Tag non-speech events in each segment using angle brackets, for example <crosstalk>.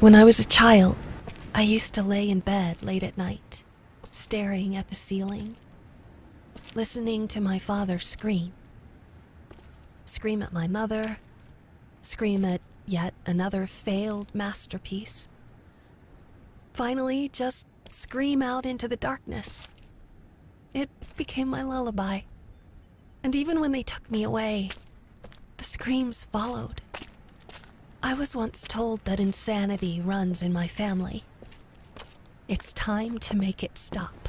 When I was a child, I used to lay in bed late at night, staring at the ceiling, listening to my father scream. Scream at my mother, scream at yet another failed masterpiece. Finally, just scream out into the darkness. It became my lullaby. And even when they took me away, the screams followed. I was once told that insanity runs in my family. It's time to make it stop.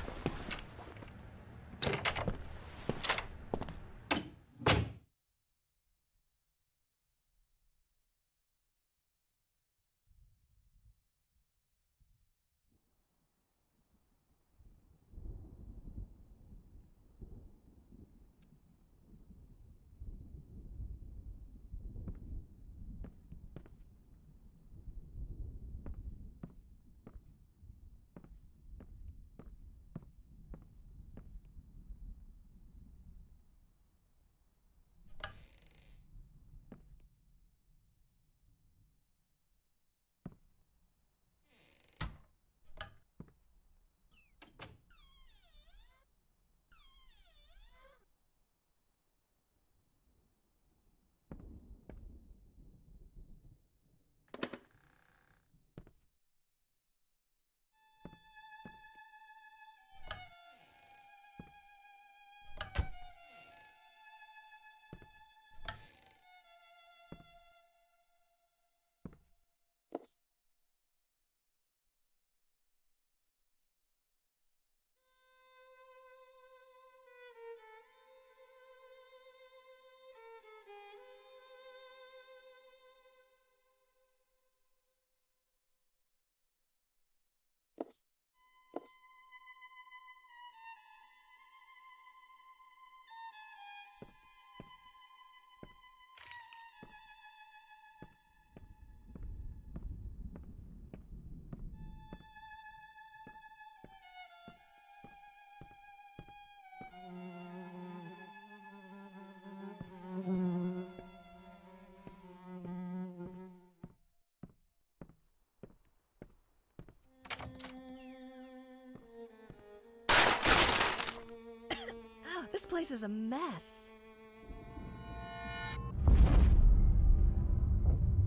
Oh, this place is a mess.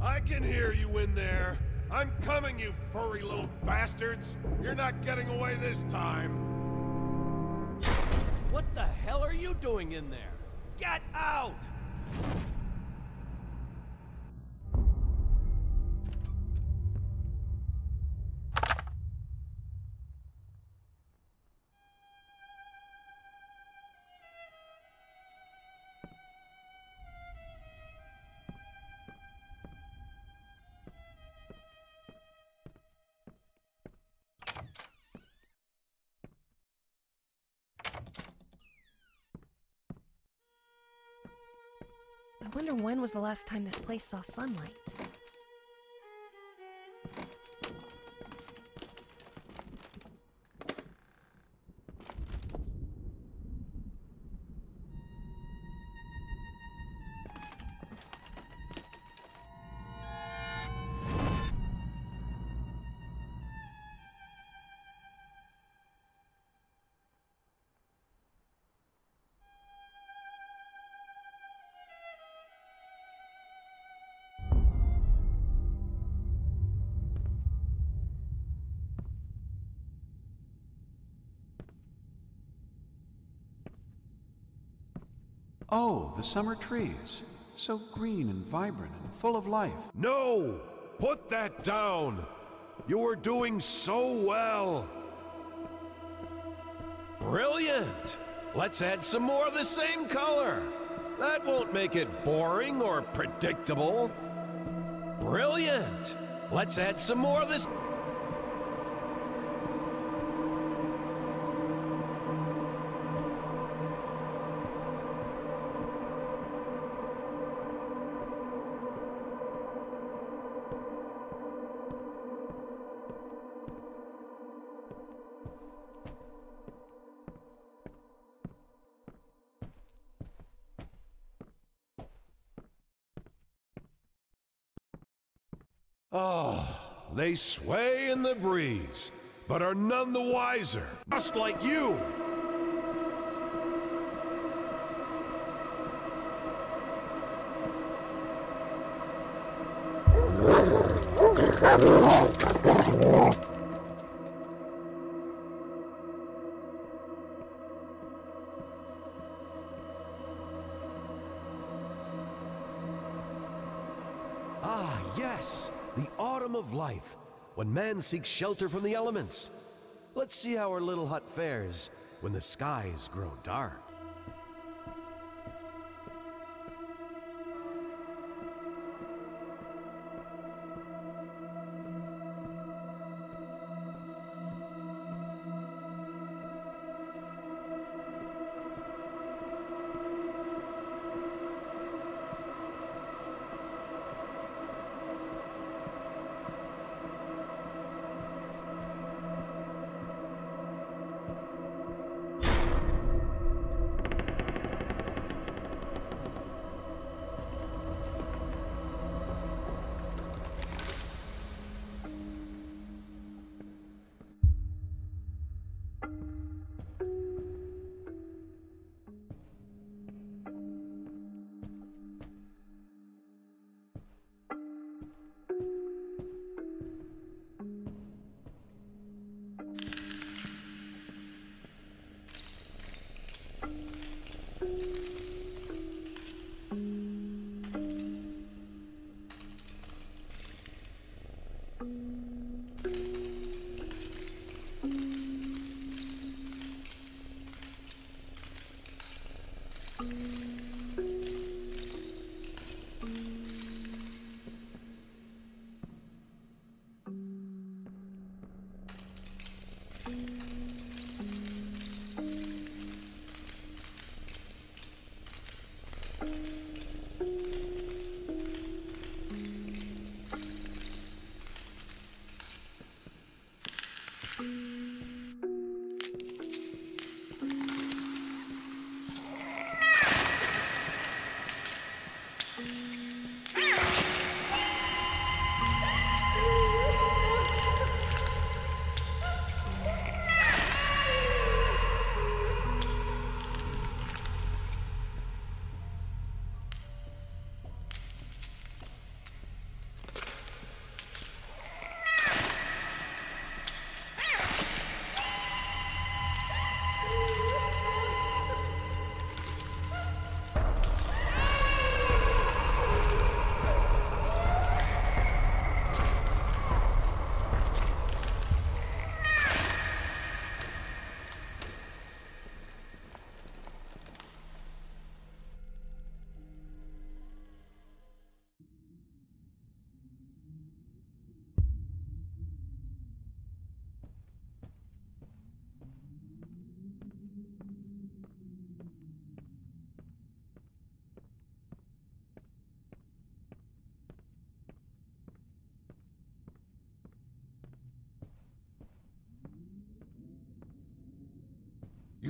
I can hear you in there. I'm coming, you furry little bastards. You're not getting away this time. What the hell are you doing in there? Get out! Wonder when was the last time this place saw sunlight? Oh, the summer trees. So green and vibrant and full of life. No! Put that down! You were doing so well! Brilliant! Let's add some more of the same color. That won't make it boring or predictable. Brilliant! Let's add some more of this. Oh, They sway in the breeze, but are none the wiser, just like you. When man seeks shelter from the elements. Let's see how our little hut fares when the skies grow dark.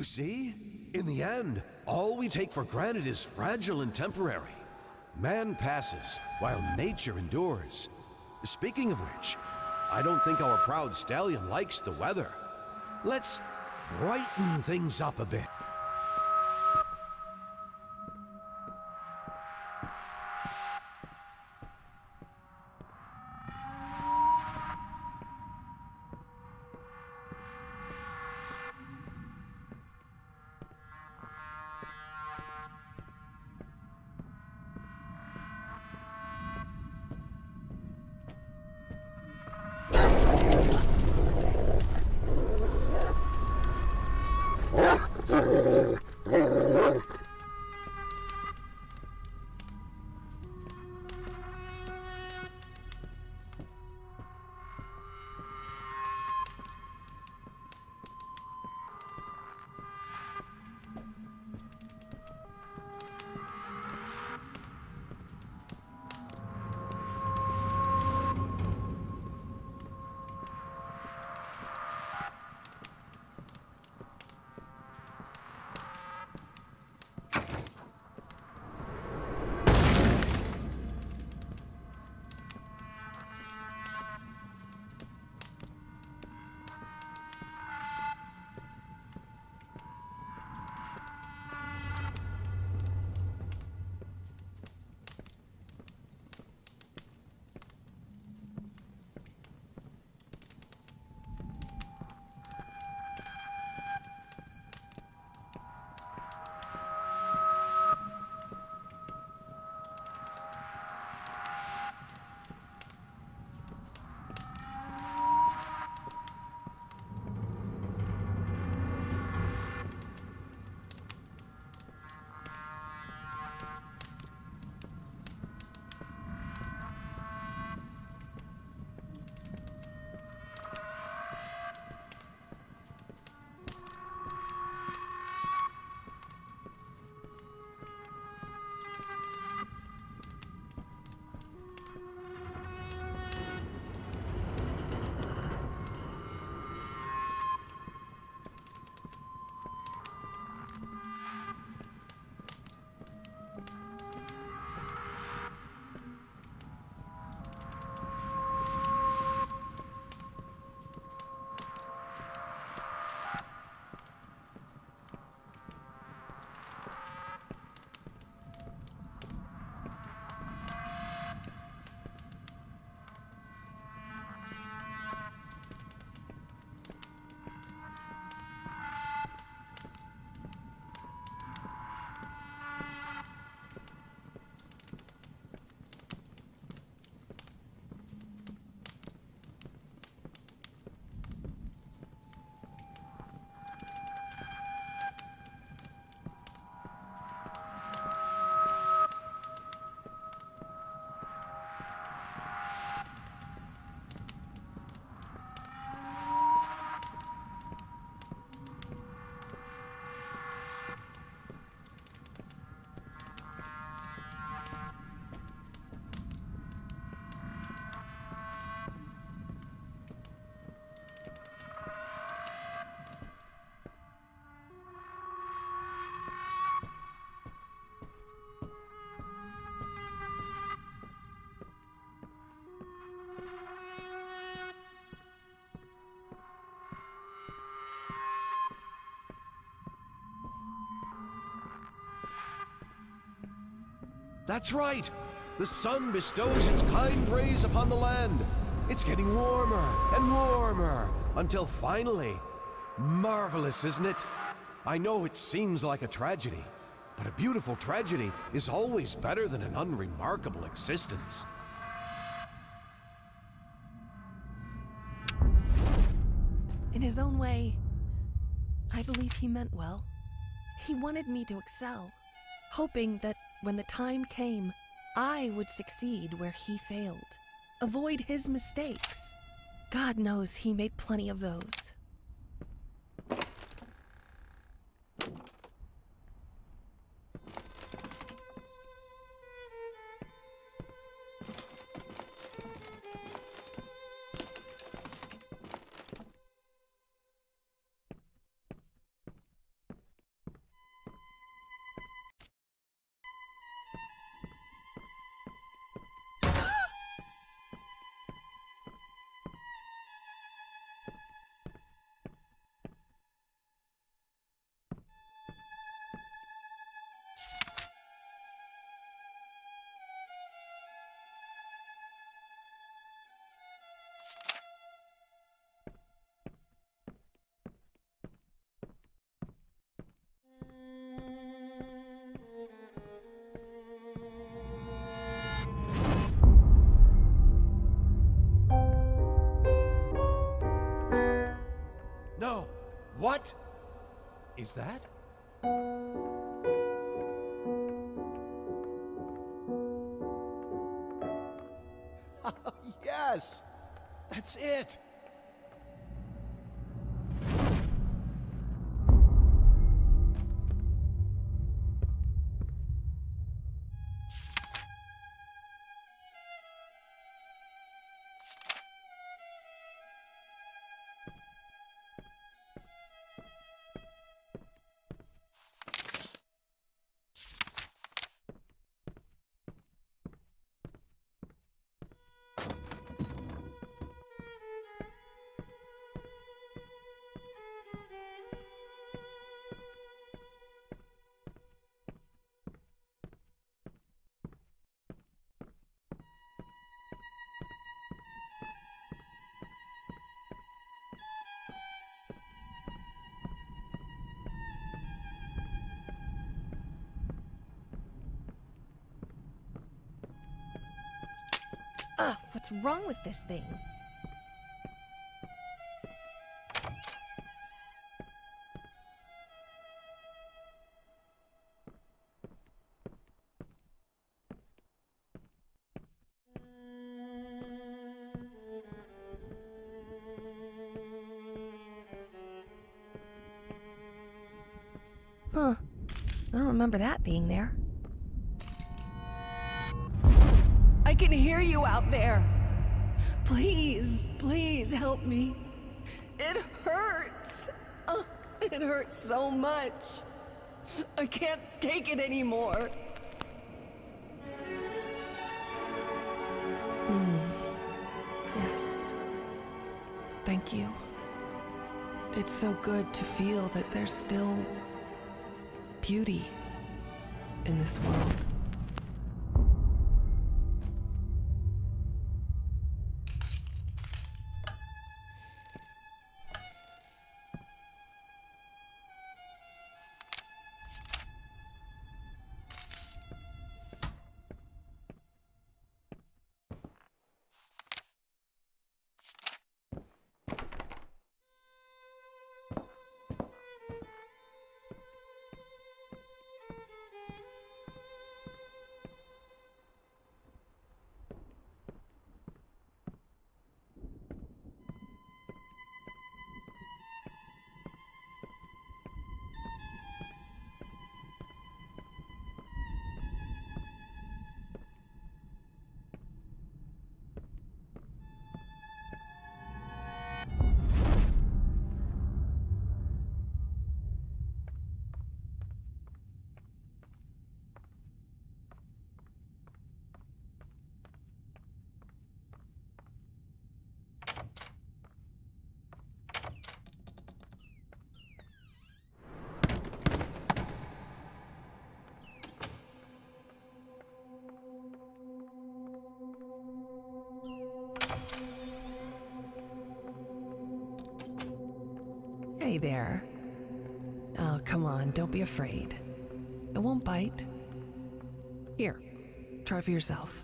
You see? In the end, all we take for granted is fragile and temporary. Man passes, while nature endures. Speaking of which, I don't think our proud stallion likes the weather. Let's brighten things up a bit. That's right! The sun bestows its kind rays upon the land. It's getting warmer and warmer until finally. Marvelous, isn't it? I know it seems like a tragedy, but a beautiful tragedy is always better than an unremarkable existence. In his own way, I believe he meant well. He wanted me to excel, hoping that when the time came, I would succeed where he failed, avoid his mistakes. God knows he made plenty of those. What? Is that? <laughs> yes! That's it! What's wrong with this thing? Huh. I don't remember that being there. I can hear you out there. Please, please help me. It hurts. Ugh, it hurts so much. I can't take it anymore. Mm. Yes. Thank you. It's so good to feel that there's still beauty in this world. Hey there. Oh, come on, don't be afraid. It won't bite. Here, try for yourself.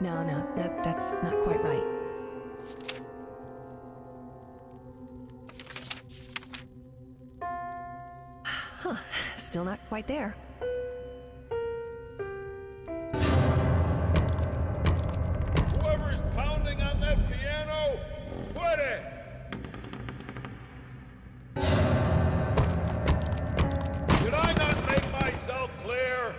No, no, that, that's not quite right. Still not quite there. Whoever's pounding on that piano, quit it! Did I not make myself clear?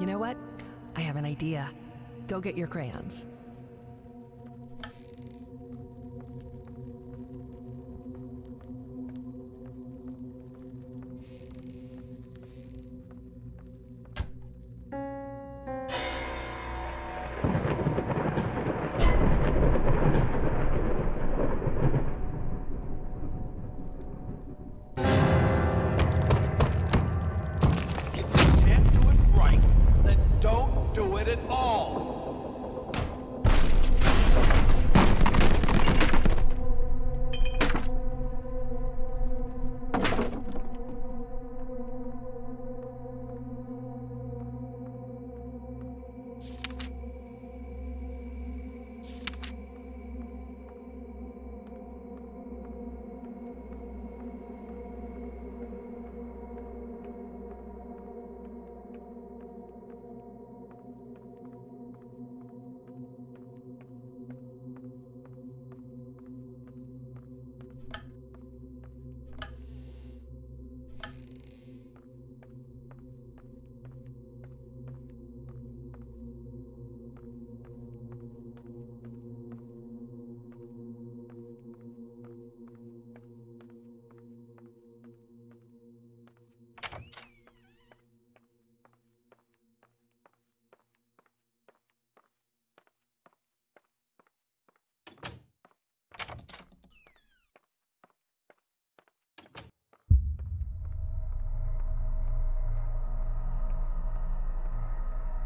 You know what? I have an idea. Go get your crayons.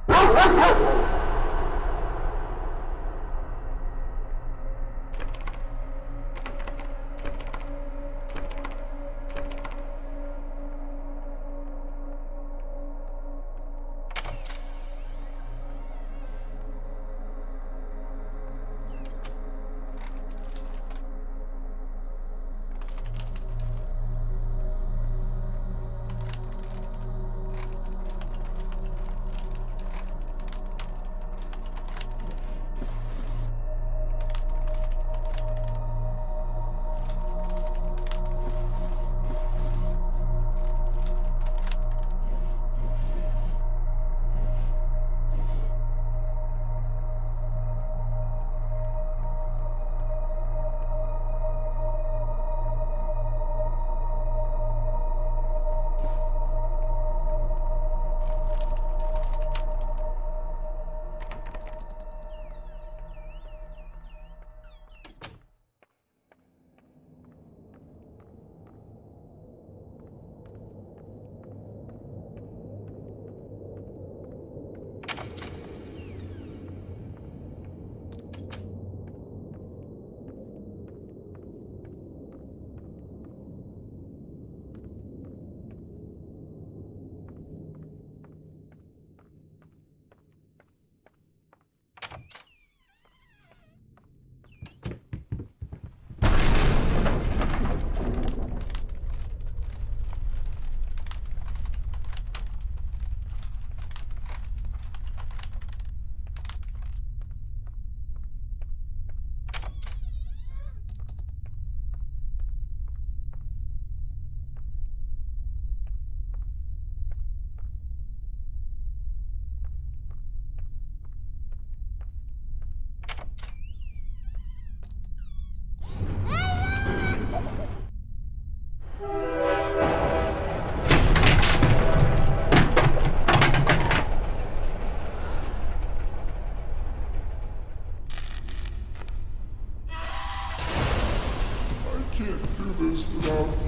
Help! Help! Help! you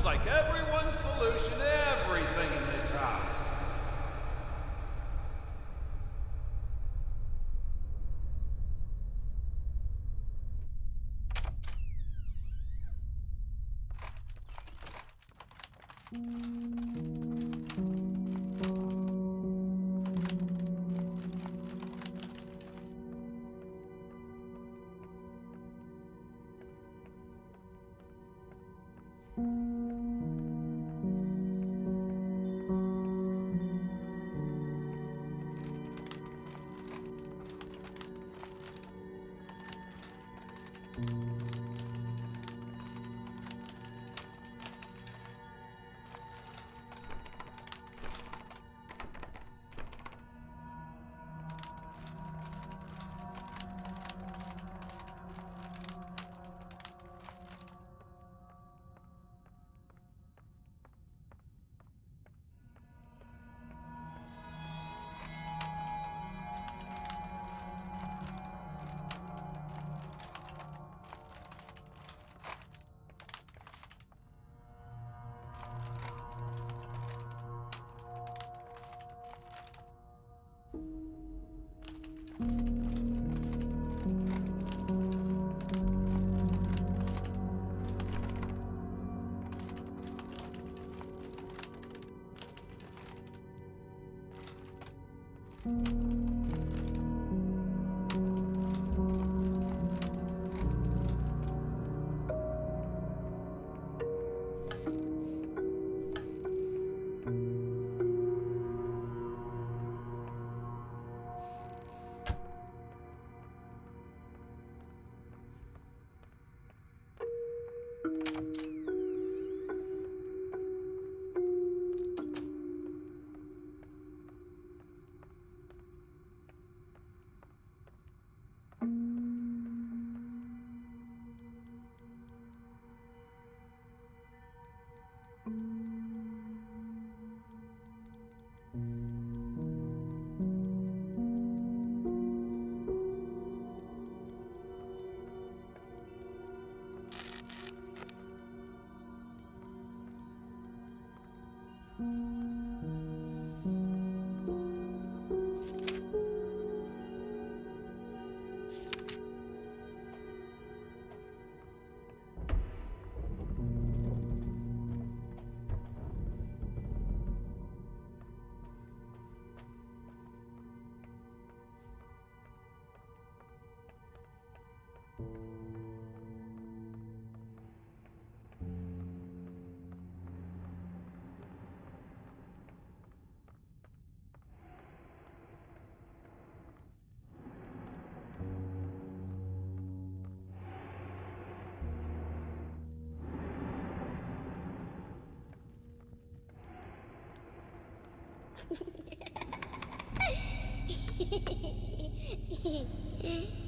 Seems like everyone's solution to everything in this house. Hehehehe <laughs>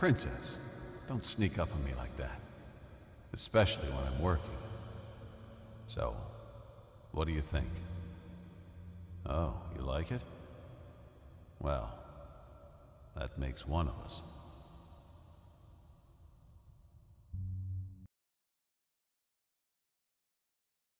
Princess, don't sneak up on me like that. Especially when I'm working. So, what do you think? Oh, you like it? Well, that makes one of us.